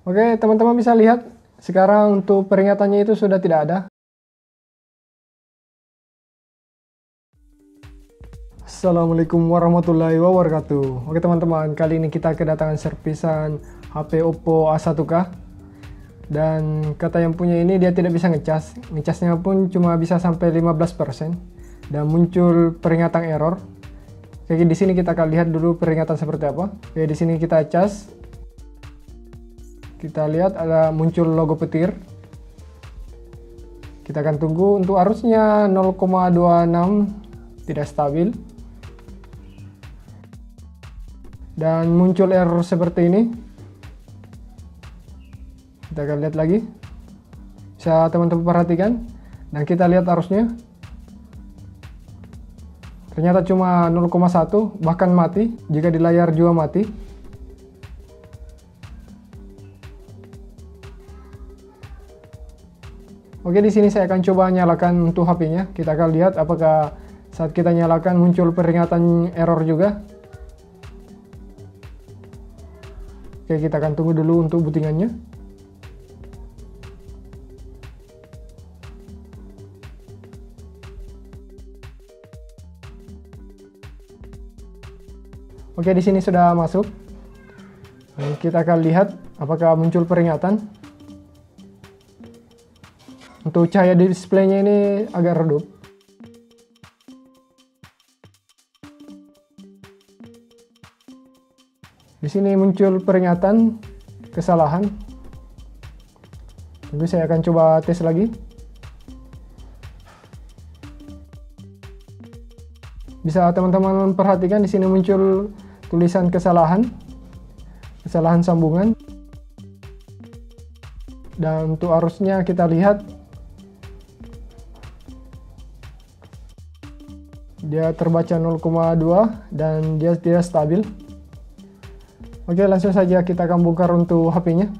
Oke, teman-teman bisa lihat sekarang untuk peringatannya itu sudah tidak ada. Assalamualaikum warahmatullahi wabarakatuh. Oke teman-teman, kali ini kita kedatangan servisan HP Oppo A1K. Dan kata yang punya ini dia tidak bisa ngecas. Ngecasnya pun cuma bisa sampai 15% dan muncul peringatan error. Oke, di sini kita akan lihat dulu peringatan seperti apa. Oke, di sini kita cas. Kita lihat ada muncul logo petir. Kita akan tunggu untuk arusnya 0,26 tidak stabil. dan muncul error seperti ini. Kita akan lihat lagi. Bisa teman-teman perhatikan. Dan kita lihat arusnya. Ternyata cuma 0,1 bahkan mati. Jika di layar juga mati Oke di sini saya akan coba nyalakan untuk HP-nya. Kita akan lihat apakah saat kita nyalakan muncul peringatan error juga. Oke, kita akan tunggu dulu untuk bootingannya. Oke, di sini sudah masuk. Kita akan lihat apakah muncul peringatan. Untuk cahaya di displaynya ini agak redup. Di sini muncul peringatan kesalahan. Tunggu saya akan coba tes lagi. Bisa teman-teman perhatikan di sini muncul tulisan kesalahan, kesalahan sambungan. Dan untuk arusnya kita lihat dia terbaca 0,2 dan dia tidak stabil. Oke, langsung saja kita akan bongkar untuk HP-nya.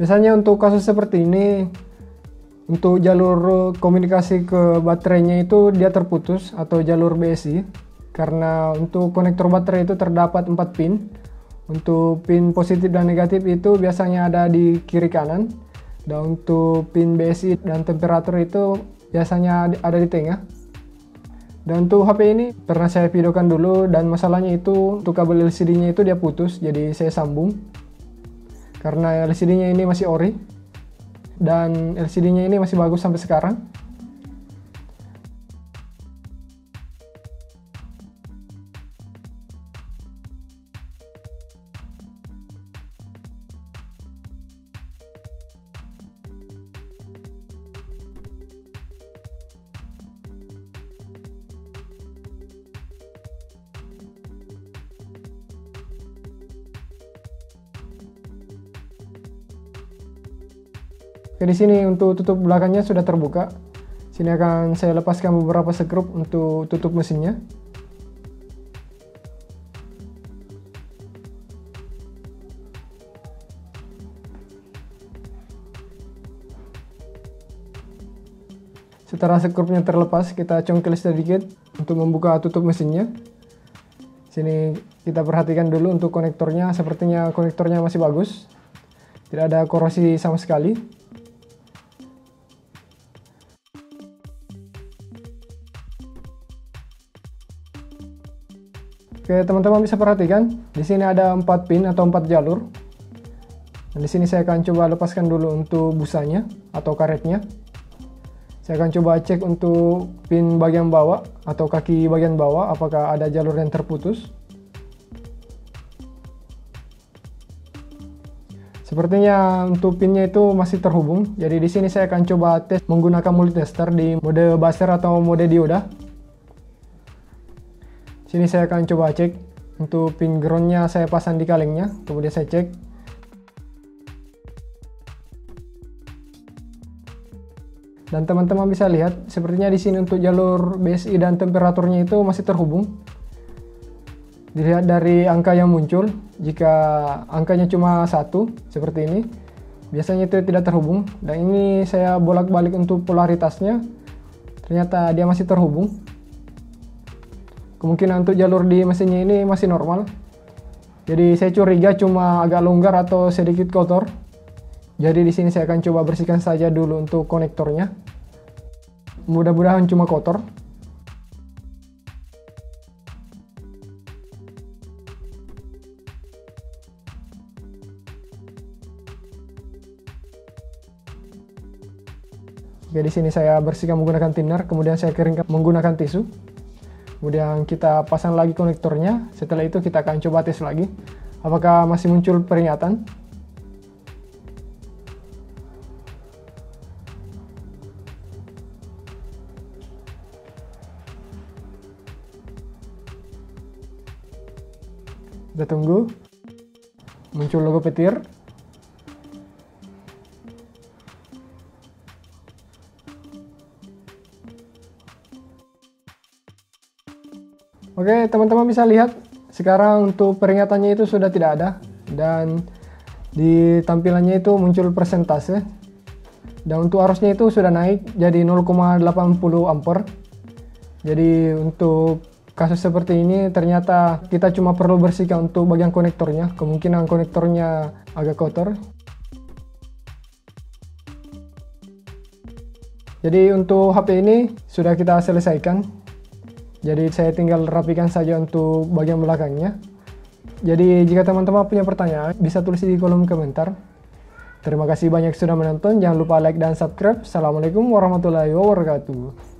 Biasanya untuk kasus seperti ini, untuk jalur komunikasi ke baterainya itu dia terputus atau jalur BSI. Karena untuk konektor baterai itu terdapat 4 pin. Untuk pin positif dan negatif itu biasanya ada di kiri kanan. Dan untuk pin BSI dan temperatur itu biasanya ada di tengah. Dan untuk HP ini pernah saya videokan dulu dan masalahnya itu untuk kabel LCD-nya itu dia putus jadi saya sambung. Karena LCD-nya ini masih ori dan LCD-nya ini masih bagus sampai sekarang. Oke, di sini untuk tutup belakangnya sudah terbuka. Sini akan saya lepaskan beberapa skrup untuk tutup mesinnya. Setelah skrupnya terlepas, kita congkel sedikit untuk membuka tutup mesinnya. Sini kita perhatikan dulu untuk konektornya, sepertinya konektornya masih bagus. Tidak ada korosi sama sekali. Oke, teman-teman bisa perhatikan, di sini ada 4 pin atau 4 jalur. Dan di sini saya akan coba lepaskan dulu untuk busanya atau karetnya. Saya akan coba cek untuk pin bagian bawah atau kaki bagian bawah apakah ada jalur yang terputus. Sepertinya untuk pinnya itu masih terhubung. Jadi di sini saya akan coba tes menggunakan multitester di mode buzzer atau mode dioda. Sini saya akan coba cek untuk pin groundnya saya pasang di kalengnya, kemudian saya cek. Dan teman-teman bisa lihat, sepertinya di sini untuk jalur BSI dan temperaturnya itu masih terhubung. Dilihat dari angka yang muncul, jika angkanya cuma satu seperti ini, biasanya itu tidak terhubung. Dan ini saya bolak-balik untuk polaritasnya, ternyata dia masih terhubung kemungkinan untuk jalur di mesinnya ini masih normal Jadi saya curiga cuma agak longgar atau sedikit kotor. Jadi di sini saya akan coba bersihkan saja dulu untuk konektornya. Mudah-mudahan cuma kotor. Oke, di sini saya bersihkan menggunakan thinner, kemudian saya keringkan menggunakan tisu. Kemudian kita pasang lagi konektornya. Setelah itu kita akan coba tes lagi. Apakah masih muncul peringatan? Kita tunggu. Muncul logo petir. Oke, teman-teman bisa lihat sekarang untuk peringatannya itu sudah tidak ada dan di tampilannya itu muncul persentase dan untuk arusnya itu sudah naik jadi 0,80 ampere. Jadi untuk kasus seperti ini ternyata kita cuma perlu bersihkan untuk bagian konektornya. Kemungkinan konektornya agak kotor. Jadi untuk HP ini sudah kita selesaikan. Jadi saya tinggal rapikan saja untuk bagian belakangnya. Jadi jika teman-teman punya pertanyaan, bisa tulis di kolom komentar. Terima kasih banyak sudah menonton. Jangan lupa like dan subscribe. Assalamualaikum warahmatullahi wabarakatuh.